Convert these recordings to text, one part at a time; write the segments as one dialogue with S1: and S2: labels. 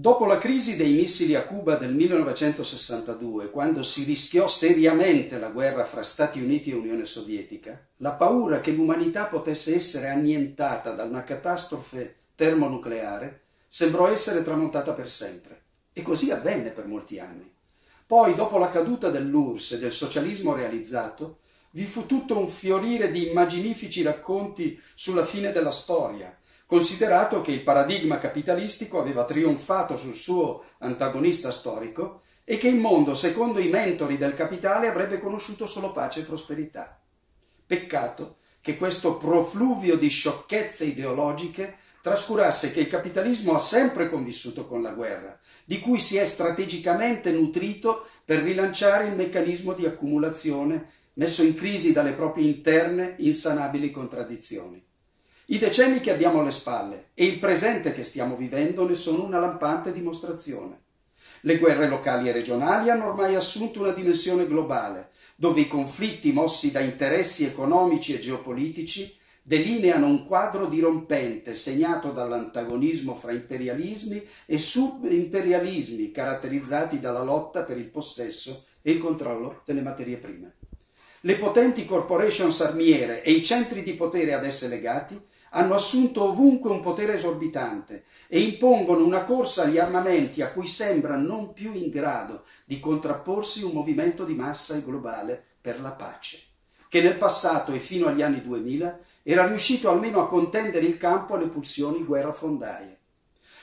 S1: Dopo la crisi dei missili a Cuba del 1962, quando si rischiò seriamente la guerra fra Stati Uniti e Unione Sovietica, la paura che l'umanità potesse essere annientata da una catastrofe termonucleare sembrò essere tramontata per sempre. E così avvenne per molti anni. Poi, dopo la caduta dell'URSS e del socialismo realizzato, vi fu tutto un fiorire di immaginifici racconti sulla fine della storia, considerato che il paradigma capitalistico aveva trionfato sul suo antagonista storico e che il mondo, secondo i mentori del capitale, avrebbe conosciuto solo pace e prosperità. Peccato che questo profluvio di sciocchezze ideologiche trascurasse che il capitalismo ha sempre convissuto con la guerra, di cui si è strategicamente nutrito per rilanciare il meccanismo di accumulazione messo in crisi dalle proprie interne insanabili contraddizioni. I decenni che abbiamo alle spalle e il presente che stiamo vivendo ne sono una lampante dimostrazione. Le guerre locali e regionali hanno ormai assunto una dimensione globale, dove i conflitti mossi da interessi economici e geopolitici delineano un quadro dirompente segnato dall'antagonismo fra imperialismi e subimperialismi caratterizzati dalla lotta per il possesso e il controllo delle materie prime. Le potenti corporations armiere e i centri di potere ad esse legati hanno assunto ovunque un potere esorbitante e impongono una corsa agli armamenti a cui sembra non più in grado di contrapporsi un movimento di massa e globale per la pace, che nel passato e fino agli anni 2000 era riuscito almeno a contendere il campo alle pulsioni guerrafondaie.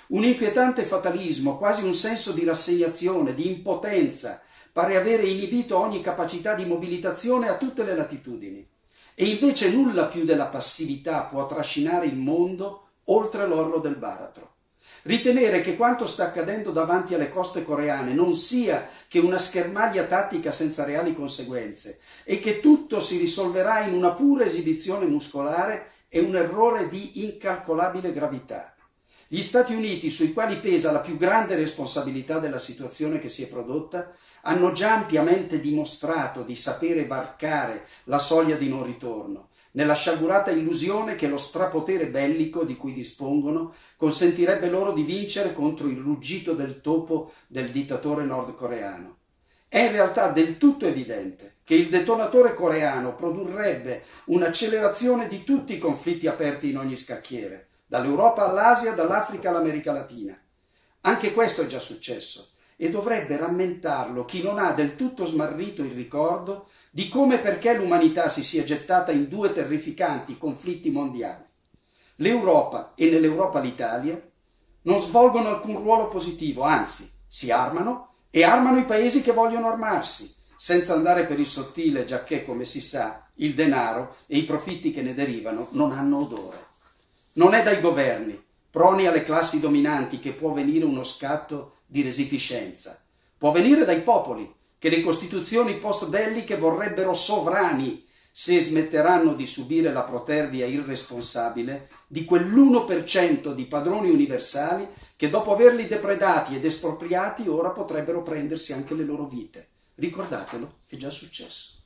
S1: Un inquietante fatalismo, quasi un senso di rassegnazione, di impotenza, pare avere inibito ogni capacità di mobilitazione a tutte le latitudini. E invece nulla più della passività può trascinare il mondo oltre l'orlo del baratro. Ritenere che quanto sta accadendo davanti alle coste coreane non sia che una schermaglia tattica senza reali conseguenze e che tutto si risolverà in una pura esibizione muscolare è un errore di incalcolabile gravità. Gli Stati Uniti, sui quali pesa la più grande responsabilità della situazione che si è prodotta, hanno già ampiamente dimostrato di sapere varcare la soglia di non ritorno, nella sciagurata illusione che lo strapotere bellico di cui dispongono consentirebbe loro di vincere contro il ruggito del topo del dittatore nordcoreano. È in realtà del tutto evidente che il detonatore coreano produrrebbe un'accelerazione di tutti i conflitti aperti in ogni scacchiere, dall'Europa all'Asia, dall'Africa all'America Latina. Anche questo è già successo e dovrebbe rammentarlo chi non ha del tutto smarrito il ricordo di come e perché l'umanità si sia gettata in due terrificanti conflitti mondiali. L'Europa e nell'Europa l'Italia non svolgono alcun ruolo positivo, anzi si armano e armano i paesi che vogliono armarsi, senza andare per il sottile, giacché, come si sa, il denaro e i profitti che ne derivano non hanno odore. Non è dai governi, proni alle classi dominanti, che può venire uno scatto di resipiscenza. Può venire dai popoli, che le costituzioni post-belliche vorrebbero sovrani se smetteranno di subire la protervia irresponsabile di quell'1% di padroni universali che dopo averli depredati ed espropriati ora potrebbero prendersi anche le loro vite. Ricordatelo, è già successo.